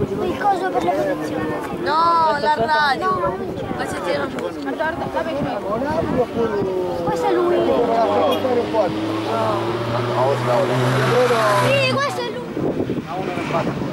Il coso per le posizioni. No, la radio. Ma se ti Guarda, Questo è lui. Sì, questo è lui.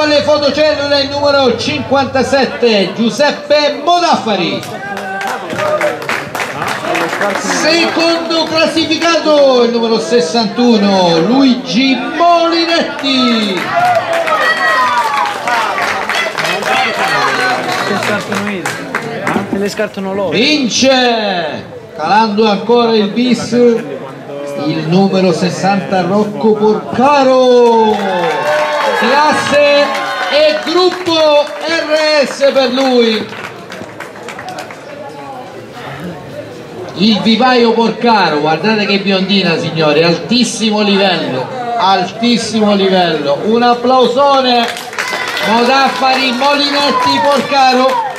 Alle fotocellule il numero 57, Giuseppe Modaffari. Secondo classificato il numero 61, Luigi Molinetti. Le scartano loro. Vince, calando ancora il bis, il numero 60 Rocco Porcaro. Classe e gruppo RS per lui. Il vivaio Porcaro, guardate che biondina signori, altissimo livello. altissimo livello un applausone Modaffari Molinetti Porcaro